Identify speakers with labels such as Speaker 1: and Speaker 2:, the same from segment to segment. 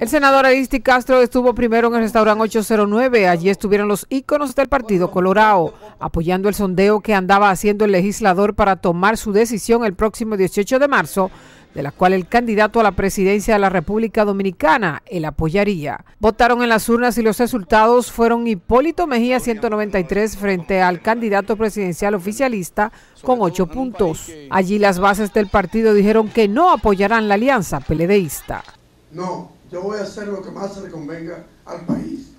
Speaker 1: El senador Aristi Castro estuvo primero en el restaurante 809. Allí estuvieron los íconos del Partido Colorado, apoyando el sondeo que andaba haciendo el legislador para tomar su decisión el próximo 18 de marzo de la cual el candidato a la presidencia de la República Dominicana él apoyaría. Votaron en las urnas y los resultados fueron Hipólito Mejía 193 frente al candidato presidencial oficialista con 8 puntos. Allí las bases del partido dijeron que no apoyarán la alianza peledeísta.
Speaker 2: No, yo voy a hacer lo que más se le convenga al país,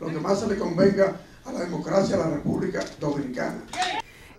Speaker 2: lo que más se le convenga a la democracia de la República.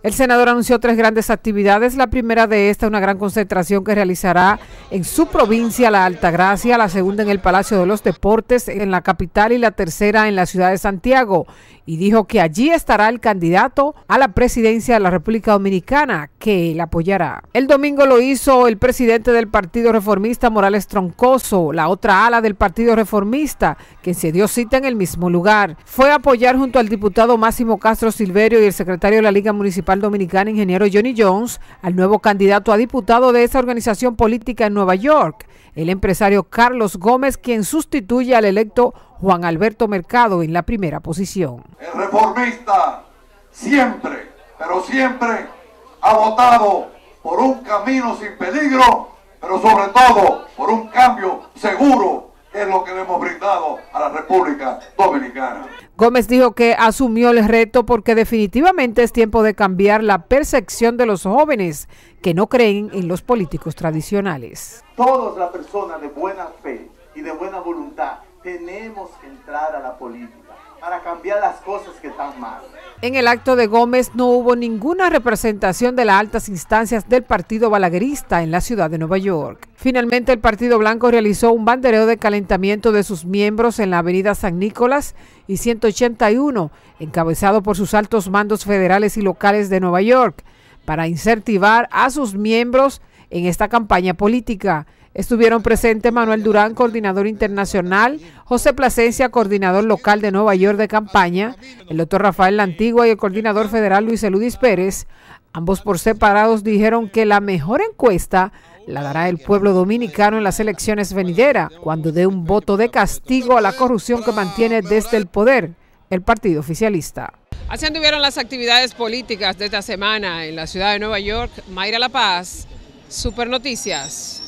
Speaker 1: El senador anunció tres grandes actividades. La primera de esta, una gran concentración que realizará en su provincia, la Altagracia, la segunda en el Palacio de los Deportes, en la capital, y la tercera en la ciudad de Santiago. Y dijo que allí estará el candidato a la presidencia de la República Dominicana, que él apoyará. El domingo lo hizo el presidente del Partido Reformista, Morales Troncoso, la otra ala del Partido Reformista, quien se dio cita en el mismo lugar. Fue a apoyar junto al diputado Máximo Castro Silverio y el secretario de la Liga Municipal Dominicana, ingeniero Johnny Jones, al nuevo candidato a diputado de esa organización política en Nueva York, el empresario Carlos Gómez, quien sustituye al electo Juan Alberto Mercado en la primera posición.
Speaker 3: El reformista siempre, pero siempre ha votado por un camino sin peligro, pero sobre todo por un cambio seguro es lo que le hemos brindado a la República Dominicana.
Speaker 1: Gómez dijo que asumió el reto porque definitivamente es tiempo de cambiar la percepción de los jóvenes que no creen en los políticos tradicionales.
Speaker 4: Todas las personas de buena fe y de buena voluntad tenemos que entrar a la política para cambiar las cosas que están mal.
Speaker 1: En el acto de Gómez no hubo ninguna representación de las altas instancias del Partido Balaguerista en la ciudad de Nueva York. Finalmente, el Partido Blanco realizó un bandereo de calentamiento de sus miembros en la avenida San Nicolás y 181, encabezado por sus altos mandos federales y locales de Nueva York, para incentivar a sus miembros en esta campaña política. Estuvieron presentes Manuel Durán, coordinador internacional, José Plasencia, coordinador local de Nueva York de campaña, el doctor Rafael Lantigua y el coordinador federal Luis Eludis Pérez. Ambos por separados dijeron que la mejor encuesta la dará el pueblo dominicano en las elecciones venideras, cuando dé un voto de castigo a la corrupción que mantiene desde el poder el partido oficialista. Así anduvieron las actividades políticas de esta semana en la ciudad de Nueva York. Mayra La Paz, Super Noticias.